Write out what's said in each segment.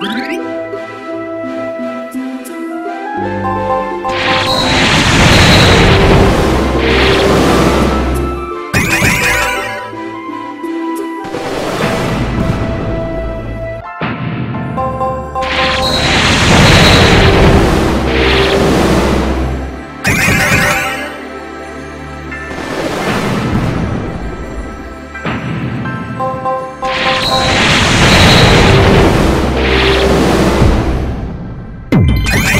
Bye. Okay.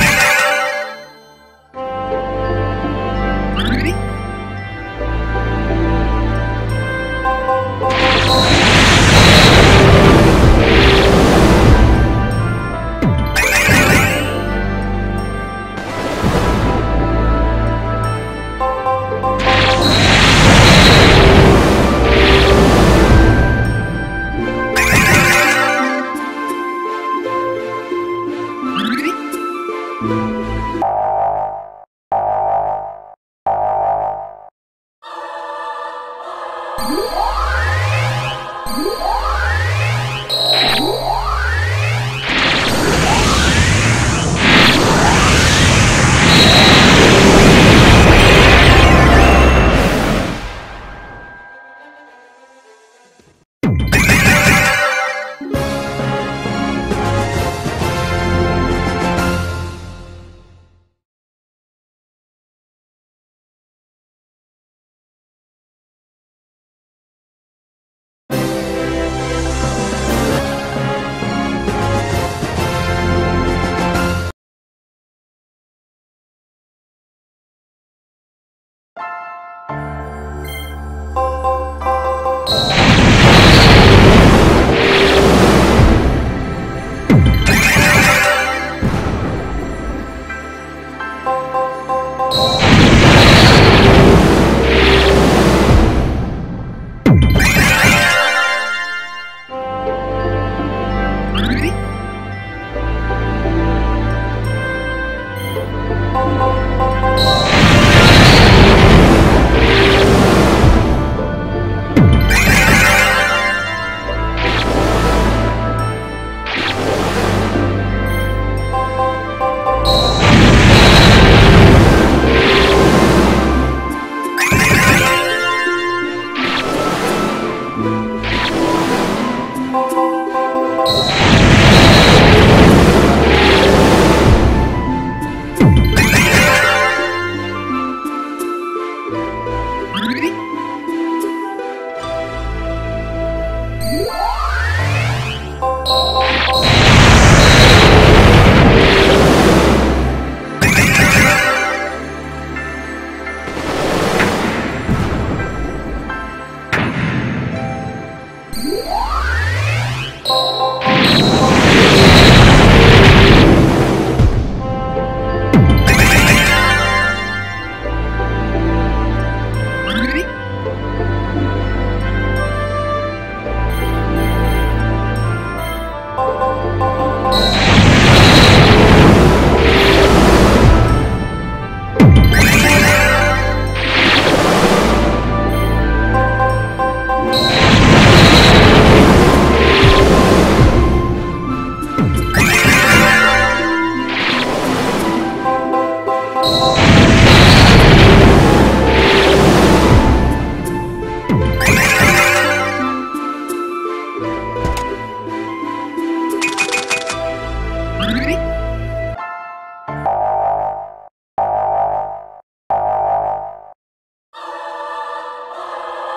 Música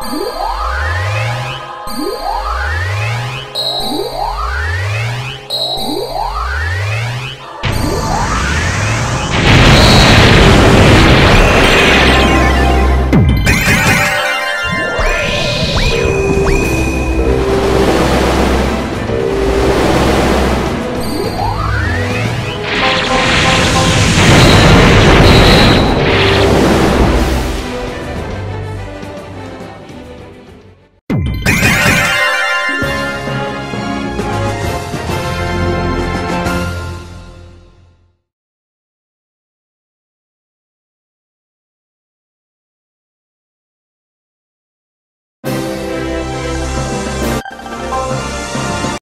Música